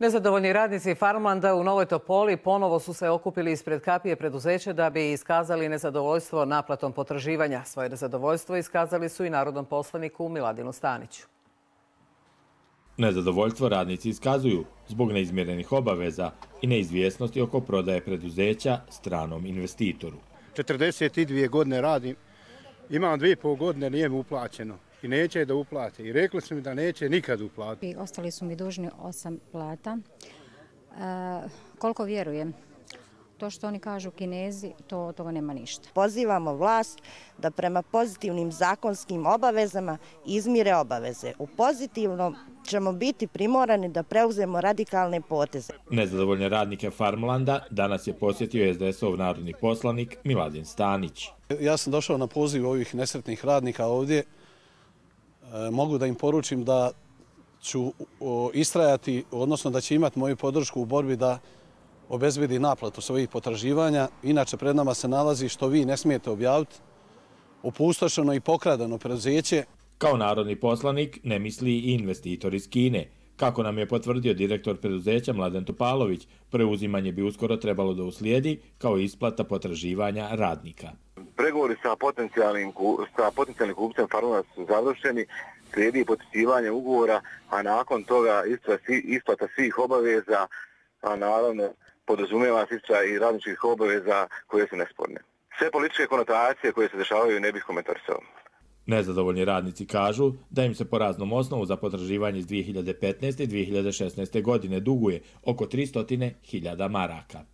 Nezadovoljni radnici Farmlanda u Novoj Topoli ponovo su se okupili ispred kapije preduzeće da bi iskazali nezadovoljstvo naplatom potraživanja. Svoje nezadovoljstvo iskazali su i narodnom poslaniku Miladinu Staniću. Nezadovoljstvo radnici iskazuju zbog neizmjerenih obaveza i neizvjesnosti oko prodaje preduzeća stranom investitoru. 42 godine radim, imam dvije pol godine, nije mi uplaćeno i neće da uplate. I rekli su mi da neće nikad uplati. Ostali su mi dužni osam plata. E, koliko vjerujem, to što oni kažu kinezi, to toga nema ništa. Pozivamo vlast da prema pozitivnim zakonskim obavezama izmire obaveze. U pozitivnom ćemo biti primorani da preuzemo radikalne poteze. Nezadovoljne radnike Farmlanda danas je posjetio SDS-ov narodni poslanik Miladin Stanić. Ja sam došao na poziv ovih nesretnih radnika ovdje E, mogu da im poručim da ću istrajati, odnosno da će imati moju podršku u borbi da obezbedi naplatu svojih potraživanja. Inače, pred nama se nalazi što vi ne smijete objaviti, opustošeno i pokradano preduzeće. Kao narodni poslanik ne misli i investitor iz Kine. Kako nam je potvrdio direktor preduzeća Mladen Topalović, preuzimanje bi uskoro trebalo da uslijedi kao isplata potraživanja radnika pregovori sa potencijalnim, sa potencijalnim kupcem Farmona su završeni, slijedi potpisivanje ugovora, a nakon toga isplata svih obaveza, a naravno podrazumijeva se i radničkih obaveza koje su nesporne. Sve političke konotacije koje se dešavaju ne bih komentarisao. Nezadovoljni radnici kažu da im se po raznom osnovu za potraživanje iz 2015. i 2016. godine duguje oko 300.000 maraka.